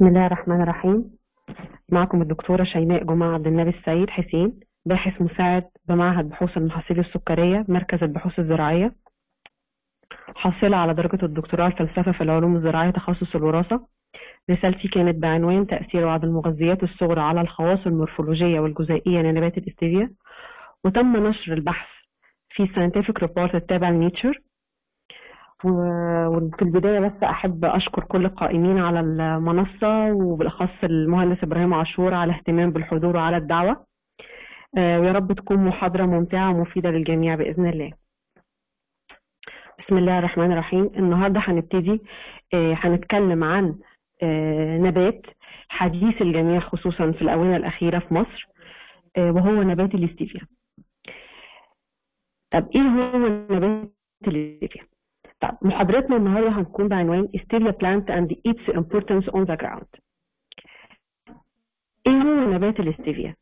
بسم الله الرحمن الرحيم. معكم الدكتورة شيماء جمعة عبد النبي السيد حسين باحث مساعد بمعهد بحوث المحاصيل السكرية مركز البحوث الزراعية. حاصلة على درجة الدكتوراه الفلسفة في العلوم الزراعية تخصص الوراثة. رسالتي كانت بعنوان تأثير بعض المغذيات الصغرى على الخواص المورفولوجية والجزيئية لنبات الاستيفيا وتم نشر البحث في Scientific Report التابع لنيتشر. وفي البداية بس أحب أشكر كل القائمين على المنصة وبالأخص المهندس إبراهيم عاشور على اهتمام بالحضور وعلى الدعوة. آه، ويا رب تكون محاضرة ممتعة ومفيدة للجميع بإذن الله. بسم الله الرحمن الرحيم. النهاردة هنبتدي آه، هنتكلم عن آه، نبات حديث الجميع خصوصا في الآونة الأخيرة في مصر وهو نبات الاستيفيا طب إيه هو نبات الاستيفيا طب محاضرتنا النهارده هتكون بعنوان Stevia plant and its importance on the ground. إيه هو نبات الاستيفيا؟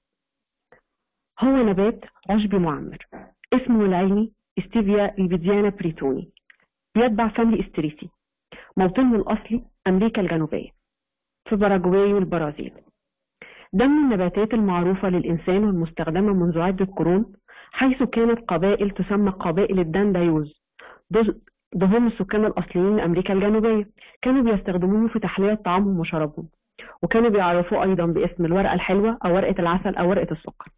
هو نبات عشبي معمر. اسمه العلمي Stevia rebaudiana Bertoni بيتبع family Asteraceae. موطنه الأصلي أمريكا الجنوبية. في باراجواي والبرازيل. ده من النباتات المعروفة للإنسان والمستخدمة منذ عدة قرون حيث كانت قبائل تسمى قبائل الداندايوز ده هم السكان الأصليين لأمريكا الجنوبية. كانوا بيستخدموه في تحلية طعامهم وشرابهم. وكانوا بيعرفوه أيضا باسم الورقة الحلوة أو ورقة العسل أو ورقة السكر.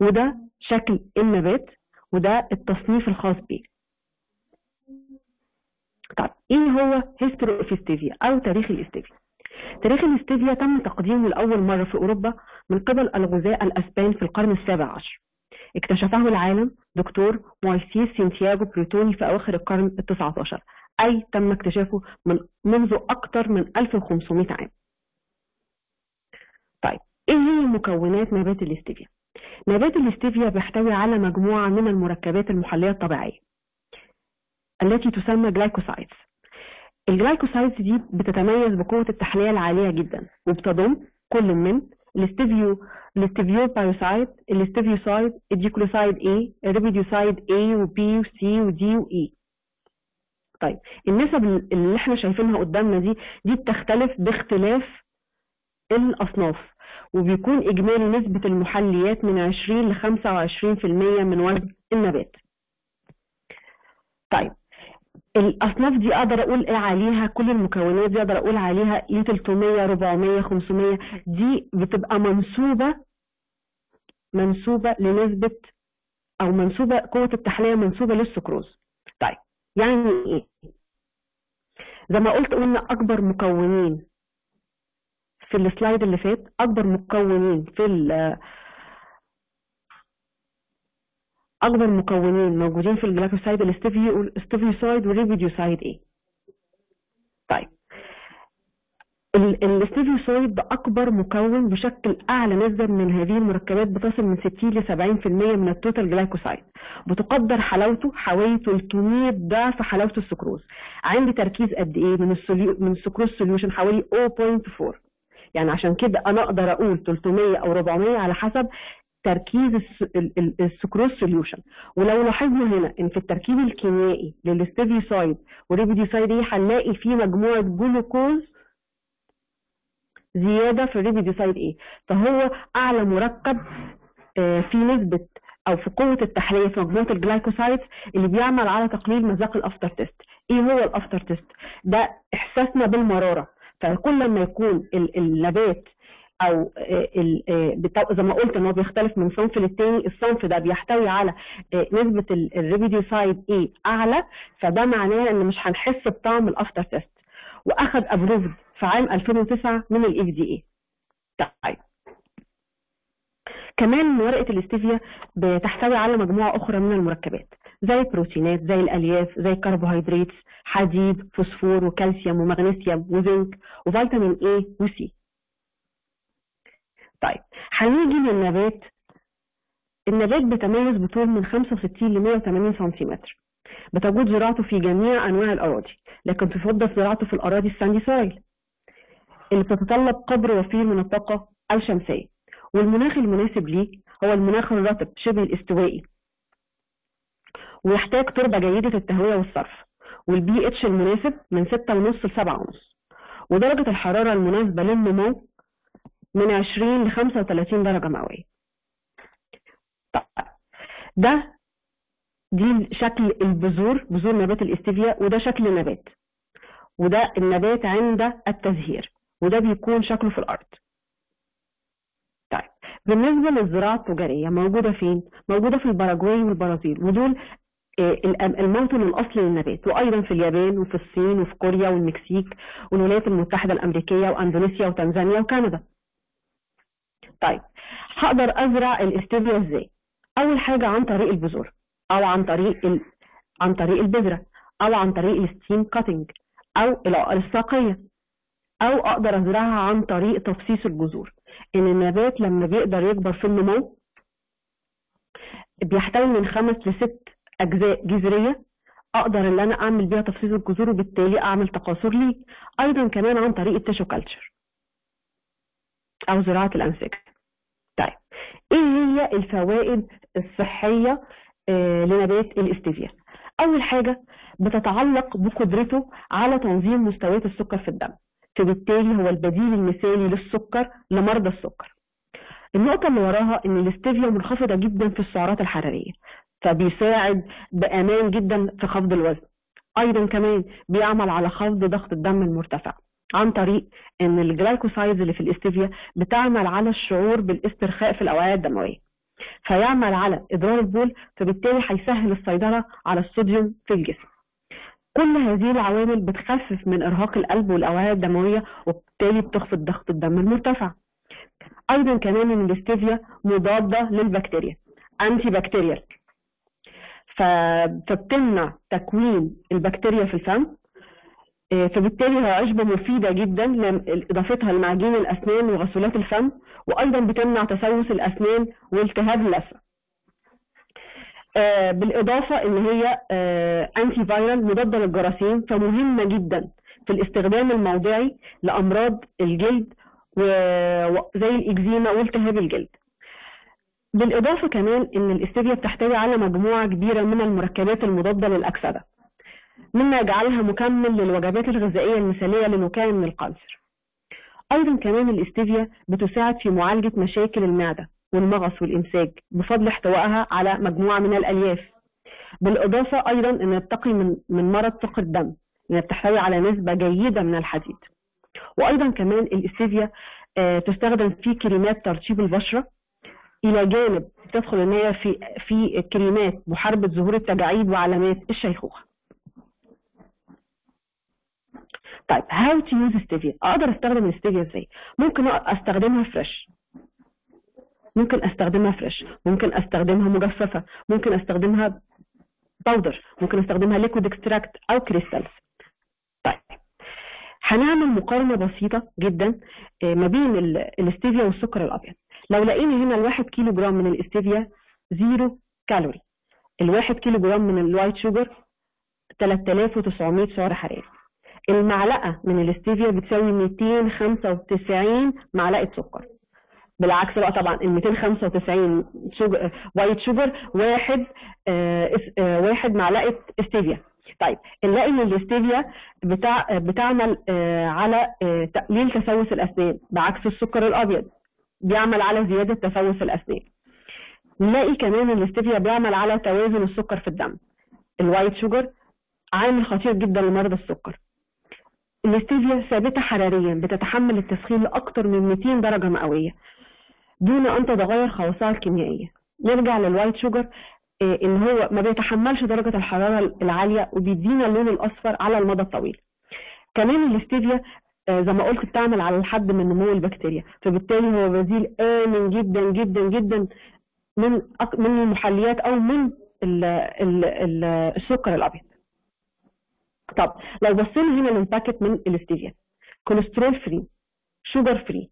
وده شكل النبات وده التصنيف الخاص بيه. طيب إيه هو history of Stevia أو تاريخ الاستيفيا؟ تاريخ الاستيفيا تم تقديمه لأول مرة في أوروبا من قبل الغزاة الأسبان في القرن السابع عشر. اكتشفه العالم دكتور مويسيس سانتياغو بيرتوني في أواخر القرن التسعة عشر أي تم اكتشافه من منذ أكثر من 1500 عام طيب إيه هي مكونات نبات الاستيفيا؟ نبات الاستيفيا بيحتوي على مجموعة من المركبات المحلية الطبيعية التي تسمى glycosides ال glycosides دي بتتميز بقوة التحلية العالية جدا وبتضم كل من الاستيفيو الاستيفيو بايوسايد الاستيفيوسايد الديكلوسايد A الريبيديوسايد A وبي وسي ودي وإي طيب النسب اللي إحنا شايفينها قدامنا دي دي بتختلف باختلاف الأصناف وبيكون إجمالي نسبة المحليات من 20 ل 25% من وزن النبات. طيب الأصناف دي أقدر أقول إيه عليها كل المكونات دي أقدر أقول عليها إيه 300 400 500 دي بتبقى منسوبه منسوبه لنسبة أو منسوبه قوة التحلية منسوبه للسكروز. طيب يعني إيه؟ زي ما قلت قلنا أكبر مكونين في ال slide اللي فات أكبر مكونين في أكبر مكونين موجودين في ال glycoside ال stevioside وال rebaudioside A طيب. ال stevioside ده أكبر مكون بشكل أعلى نسبة من هذه المركبات بتصل من 60 ل 70% من ال total glycoside بتقدر حلاوته حوالي 300 ضعف حلاوة السكروز. عندي تركيز قد إيه من من ال sucrose solution حوالي 0.4 يعني عشان كده أنا أقدر أقول 300 أو 400 على حسب تركيز ال sucrose solution. ولو لاحظنا هنا إن في التركيب الكيميائي لل stevioside وال rebaudioside A هنلاقي فيه مجموعة جلوكوز زيادة في ال rebaudioside A فهو أعلى مركب آه، في نسبة أو في قوة التحلية في مجموعة ال glycosides اللي بيعمل على تقليل مذاق ال after taste. إيه هو ال after taste؟ ده إحساسنا بالمرارة. فكل ما يكون النبات أو آه، آه، زي ما قلت إن هو بيختلف من صنف للتاني الصنف ده بيحتوي على آه، نسبة ال rebaudioside A أعلى فده معناه إن مش هنحس بطعم ال after taste وأخد approved في عام 2009 من ال FDA طيب. كمان ورقة الاستيفيا بتحتوي على مجموعة أخرى من المركبات زي البروتينات زي الألياف زي الكربوهيدرات حديد فوسفور وكالسيوم ومغنيسيوم وزنك وفيتامين A و C. طيب هنيجي للنبات. النبات بيتميز بطول من 65 ل 180 سنتيمتر. بتجود زراعته في جميع أنواع الأراضي لكن تفضل زراعته في الأراضي ال sandy soil اللي بتتطلب قدر وفير من الطاقه الشمسية. والمناخ المناسب ليه هو المناخ الرطب شبه الاستوائي. ويحتاج تربة جيدة التهوية والصرف. والبي اتش المناسب من 6.5 ل 7.5 ودرجة الحرارة المناسبة للنمو من 20 ل 35 درجة مئوية. طيب ده دي شكل البذور بذور نبات الاستيفيا وده شكل النبات. وده النبات عند التزهير وده بيكون شكله في الأرض. طيب بالنسبة للزراعة التجارية موجودة فين؟ موجودة في الباراجواي والبرازيل ودول آه، الموطن الأصلي للنبات وأيضا في اليابان وفي الصين وفي كوريا والمكسيك والولايات المتحدة الأمريكية وأندونيسيا وتنزانيا وكندا. طيب هقدر أزرع الاستيفيا إزاي؟ أول حاجة عن طريق البذور أو عن طريق ال... عن طريق البذرة أو عن طريق ال stem cutting أو العقل الساقية أو أقدر أزرعها عن طريق تفصيص الجذور. إن النبات لما بيقدر يكبر في النمو بيحتوي من خمس لست أجزاء جذرية أقدر إن أنا أعمل بيها تفصيص الجذور وبالتالي أعمل تكاثر ليه. أيضا كمان عن طريق ال tissue culture أو زراعة الانسجه طيب إيه هي الفوائد الصحية آه، لنبات الاستيفيا؟ أول حاجة بتتعلق بقدرته على تنظيم مستويات السكر في الدم فبالتالي هو البديل المثالي للسكر لمرضى السكر. النقطة اللي وراها إن الاستيفيا منخفضة جدا في السعرات الحرارية فبيساعد بأمان جدا في خفض الوزن. أيضا كمان بيعمل على خفض ضغط الدم المرتفع. عن طريق إن ال glycosides اللي في الإستيفيا بتعمل على الشعور بالاسترخاء في الأوعية الدموية. فيعمل على إدرار البول فبالتالي هيسهل السيطره على الصوديوم في الجسم. كل هذه العوامل بتخفف من إرهاق القلب والأوعية الدموية وبالتالي بتخفض ضغط الدم المرتفع. أيضا كمان إن الإستيفيا مضادة للبكتيريا anti-bacterial فبتمنع تكوين البكتيريا في الفم فبالتالي هي عشبة مفيدة جدا لإضافتها لمعاجين الأسنان وغسولات الفم وأيضا بتمنع تسوس الأسنان والتهاب اللثة آه، بالإضافة إن هي anti-viral مضادة للجراثيم فمهمة جدا في الاستخدام الموضعي لأمراض الجلد وزي الإكزيما والتهاب الجلد. بالإضافة كمان إن الاستيفيا بتحتوي على مجموعة كبيرة من المركبات المضادة للأكسدة. مما يجعلها مكمل للوجبات الغذائية المثالية لمكان من القنصر أيضا كمان الأستيفيا بتساعد في معالجة مشاكل المعدة والمغص والإمساك بفضل احتوائها على مجموعة من الألياف. بالإضافة أيضا أنها تقي من, من مرض فقر الدم لأنها بتحتوي على نسبة جيدة من الحديد. وأيضا كمان الأستيفيا آه، تستخدم في كريمات ترطيب البشرة إلى جانب تدخل ان هي في في كريمات محاربة ظهور التجاعيد وعلامات الشيخوخة. طيب how to use stevia أقدر أستخدم الستيفيا إزاي؟ ممكن أستخدمها fresh ممكن أستخدمها fresh ممكن أستخدمها مجففة. ممكن أستخدمها powder ممكن أستخدمها liquid extract أو crystals طيب هنعمل مقارنة بسيطة جدا آه، ما بين الاستيفيا والسكر الأبيض. لو لقينا هنا الواحد كيلو جرام من الاستيفيا zero calorie الواحد كيلو جرام من ال white sugar 3900 سعر حراري. المعلقة من الاستيفيا بتساوي 295 معلقة سكر. بالعكس بقى طبعا ال 295 sugar white sugar واحد آه آه واحد معلقة استيفيا. طيب نلاقي إن الاستيفيا بتاع بتعمل آه على تقليل تسوس الأسنان بعكس السكر الأبيض بيعمل على زيادة تسوس الأسنان. نلاقي كمان إن الاستيفيا بيعمل على توازن السكر في الدم. ال white sugar عامل خطير جدا لمرضى السكر. الاستيفيا ثابتة حراريا بتتحمل التسخين لاكثر من 200 درجة مئوية دون أن تتغير خواصها الكيميائية. نرجع لل white sugar آه، إن هو ما بيتحملش درجة الحرارة العالية وبيدينا اللون الأصفر على المدى الطويل. كمان الاستيفيا آه، زي ما قلت بتعمل على الحد من نمو البكتيريا فبالتالي هو بديل آمن جدا جدا جدا من من المحليات أو من ال ال ال السكر الأبيض. طب لو بصينا هنا لل packet من الاستيفيا cholesterol free sugar free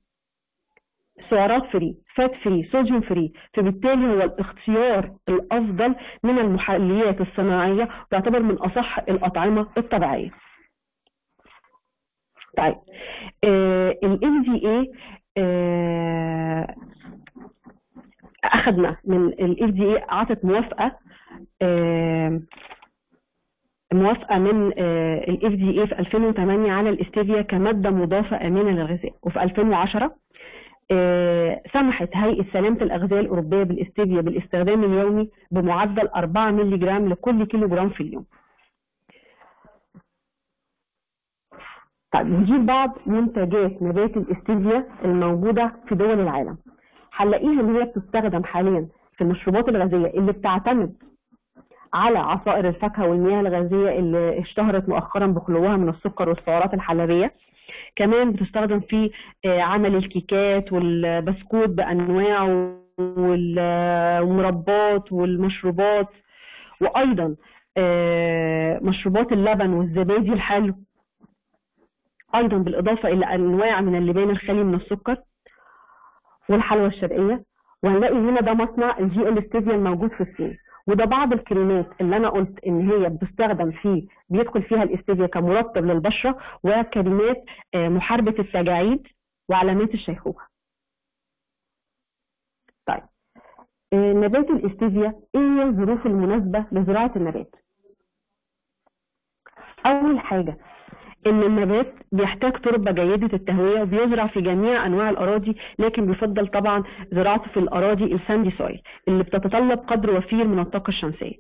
سعرات free fat free sodium free فبالتالي هو الاختيار الأفضل من المحليات الصناعية تعتبر من أصح الأطعمة الطبيعية. طيب ال FDA أخذنا من ال FDA أعطت موافقة آه، موافقة من ال FDA في 2008 على الاستيفيا كمادة مضافة آمنة للغذاء وفي 2010 آه، سمحت هيئة سلامة الأغذية الأوروبية بالاستيفيا بالاستخدام اليومي بمعدل 4 مللي جرام لكل كيلو جرام في اليوم. طيب نجيب بعض منتجات نبات الاستيفيا الموجودة في دول العالم. هنلاقيها ان هي بتستخدم حاليا في المشروبات الغازيه اللي بتعتمد على عصائر الفاكهة والمياه الغازية اللي اشتهرت مؤخرا بخلوها من السكر والسعرات الحلبيه كمان بتستخدم في آه، عمل الكيكات والبسكوت بأنواعه والمربات والمشروبات. وأيضا آه، مشروبات اللبن والزبادي الحلو. أيضا بالإضافة إلى أنواع من اللبان الخالي من السكر والحلوى الشرقية. وهنلاقي هنا ده مصنع الجي إل الموجود في الصين. وده بعض الكريمات اللي أنا قلت إن هي بتستخدم فيه بيدخل فيها الاستيفيا كمرطب للبشرة وكريمات آه، محاربة التجاعيد وعلامات الشيخوخة. طيب آه، نبات الاستيفيا إيه هي الظروف المناسبة لزراعة النبات؟ أول حاجة إن النبات بيحتاج تربة جيدة التهوية وبيزرع في جميع أنواع الأراضي لكن بيفضل طبعا زراعته في الأراضي الساندي سويل اللي بتتطلب قدر وفير من الطاقة الشمسية.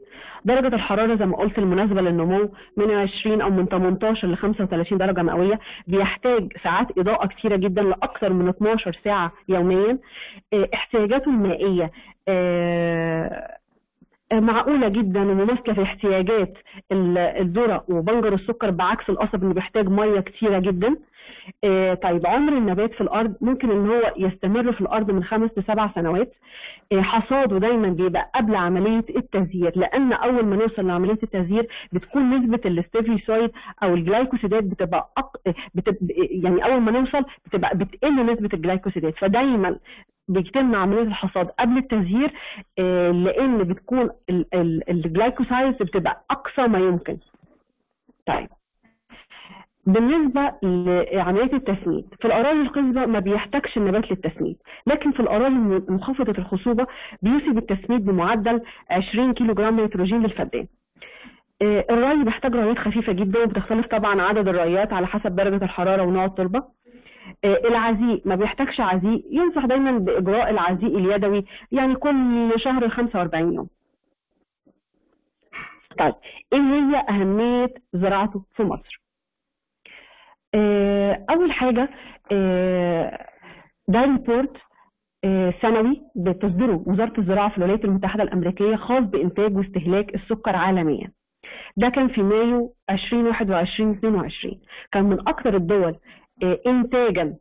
درجة الحرارة زي ما قلت المناسبة للنمو من 20 أو من 18 ل 35 درجة مئوية بيحتاج ساعات إضاءة كثيره جدا لأكثر من 12 ساعة يوميا. آه، احتياجاته المائية آه، معقولة جدا ومماثلة في احتياجات الذرة وبنجر السكر بعكس القصب اللي بيحتاج مية كتيرة جدا. طيب عمر النبات في الأرض ممكن إن هو يستمر في الأرض من خمس لسبع سنوات. آه، حصاده دايما بيبقى قبل عملية التزهير لأن أول ما نوصل لعملية التزهير بتكون نسبة ال stevioside أو الجلايكوسيدات بتبقى أق... بتبقى يعني أول ما نوصل بتبقى بتقل نسبة الجلايكوسيدات. فدايما بيتم عملية الحصاد قبل التزهير آه، لأن بتكون ال glycosides بتبقى أقصى ما يمكن. طيب. بالنسبة لعملية التسميد في الأراضي الخصبه ما بيحتاجش النبات للتسميد لكن في الأراضي منخفضه الخصوبة بيوصي بالتسميد بمعدل 20 كيلو جرام نيتروجين للفدان. آه، الري بيحتاج ريات خفيفة جدا وبتختلف طبعا عدد الريات على حسب درجة الحرارة ونوع التربة. آه، العزيء ما بيحتاجش عزيء ينصح دايما بإجراء العزيء اليدوي يعني كل شهر 45 يوم. طيب إيه هي أهمية زراعته في مصر؟ أول حاجة آه، ده ريبورت سنوي بتصدره وزارة الزراعة في الولايات المتحدة الأمريكية خاص بإنتاج واستهلاك السكر عالميا. ده كان في مايو 2021 22 كان من أكثر الدول آه، انتاجا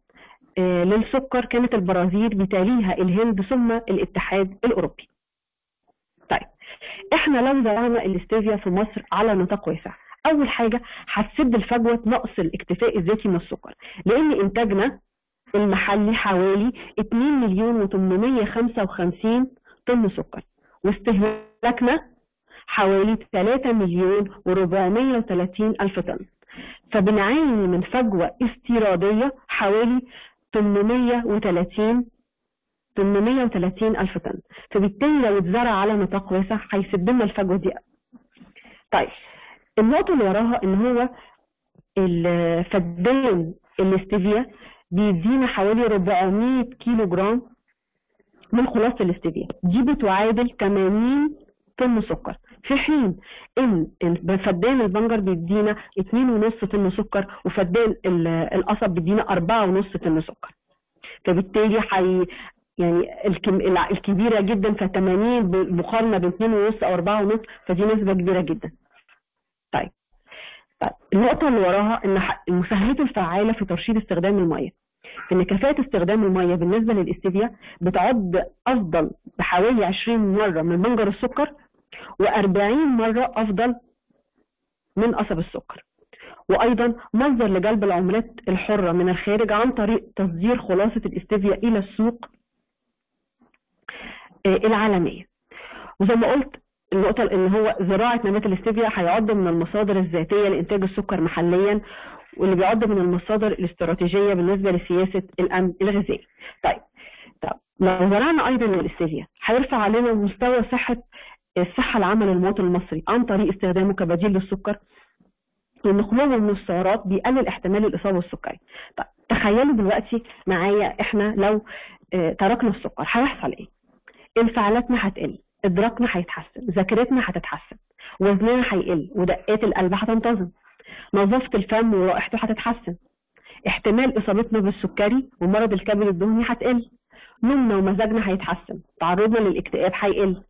آه، للسكر كانت البرازيل بتاليها الهند ثم الاتحاد الأوروبي. طيب إحنا لو زرعنا الاستيفيا في مصر على نطاق واسع. أول حاجة هتسد الفجوة نقص الاكتفاء الذاتي من السكر لأن إنتاجنا المحلي حوالي 2 مليون و855 طن سكر واستهلاكنا حوالي 3 مليون و430 ألف طن. فبنعاني من فجوة استيرادية حوالي 830 830 ألف طن. فبالتالي لو اتزرع على نطاق واسع هيسد لنا الفجوة دي. طيب النقطة اللي وراها إن هو الفدان الاستيفيا بيدينا حوالي 400 كيلو جرام من خلاصة الاستيفيا. دي بتعادل 80 طن سكر. في حين إن فدان البنجر بيدينا 2.5 طن سكر وفدان القصب بيدينا 4.5 طن سكر. فبالتالي حي يعني الكم... الكبيرة جدا ف 80 مقارنة بين 2.5 أو 4.5 فدي نسبة كبيرة جدا. النقطة اللي وراها إن المساهمات الفعالة في ترشيد استخدام المية. إن كفاءة استخدام المية بالنسبة للأستيفيا بتعد أفضل بحوالي 20 مرة من منجر السكر و40 مرة أفضل من قصب السكر وأيضا مصدر لجلب العملات الحرة من الخارج عن طريق تصدير خلاصة الأستيفيا إلى السوق آه، العالمية وزي ما قلت النقطة إن هو زراعة نبات الاستيفيا هيعد من المصادر الذاتية لإنتاج السكر محليا واللي بيعد من المصادر الاستراتيجية بالنسبة لسياسة الأمن الغذائي. طيب طب لو زرعنا أيضا الاستيفيا هيرفع علينا مستوى صحة الصحة العامة للمواطن المصري عن طريق استخدامه كبديل للسكر؟ ان خلوه من السعرات بيقلل احتمال الإصابة بالسكري. طيب تخيلوا دلوقتي معايا إحنا لو آه، تركنا السكر هيحصل إيه؟ انفعالاتنا هتقل. إدراكنا هيتحسن ذاكرتنا هتتحسن وزننا هيقل ودقات القلب هتنتظم نظافة الفم ورائحته هتتحسن احتمال إصابتنا بالسكري ومرض الكبد الدهني هتقل نومنا ومزاجنا هيتحسن تعرضنا للاكتئاب هيقل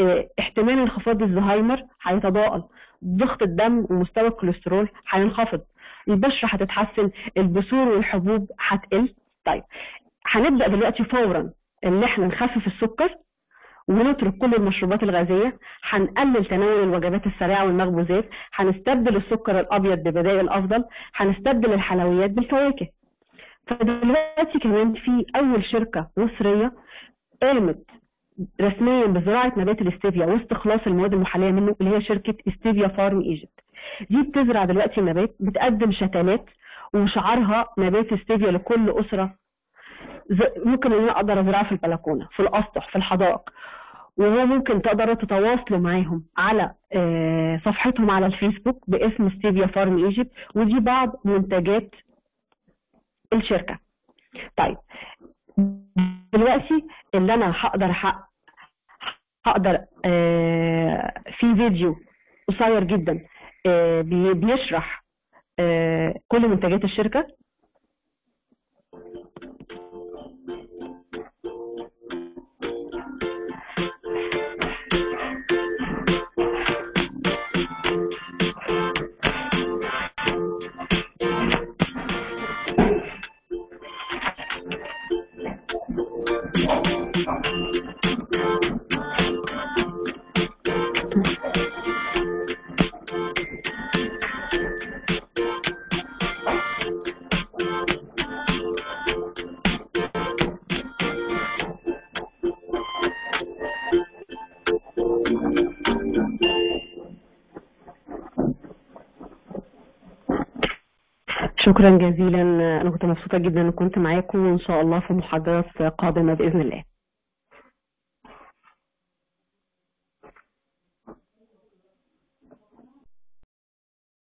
آه، احتمال انخفاض الزهايمر هيتضاءل ضغط الدم ومستوى الكوليسترول هينخفض البشرة هتتحسن البثور والحبوب هتقل. طيب هنبدأ دلوقتي فورا إن إحنا نخفف السكر ونترك كل المشروبات الغازية هنقلل تناول الوجبات السريعة والمخبوزات هنستبدل السكر الأبيض ببدائل افضل هنستبدل الحلويات بالفواكه. فدلوقتي كمان في أول شركة مصرية قامت رسميا بزراعة نبات الاستيفيا واستخلاص المواد المحلية منه اللي هي شركة استيفيا فارم إيجيبت. دي بتزرع دلوقتي النبات بتقدم شتلات وشعارها نبات استيفيا لكل أسرة ممكن إن أنا أقدر ازرعه في البلكونة في الأسطح في الحدائق. وهو ممكن تقدروا تتواصلوا معاهم على آه، صفحتهم على الفيسبوك باسم Stevia Farm Egypt ودي بعض منتجات الشركة. طيب دلوقتي اللي أنا هقدر هقدر آه، في فيديو قصير جدا آه، بي- بيشرح كل منتجات الشركة. شكرا جزيلا. أنا كنت مبسوطة جدا ان كنت معاكم. وإن شاء الله في محاضرات قادمة بإذن الله.